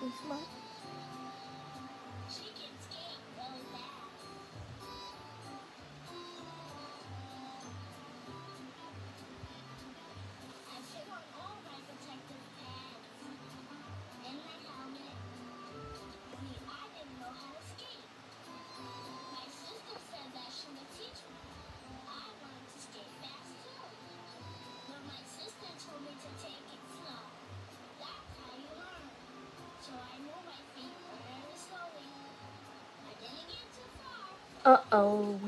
你吃吗？Uh-oh.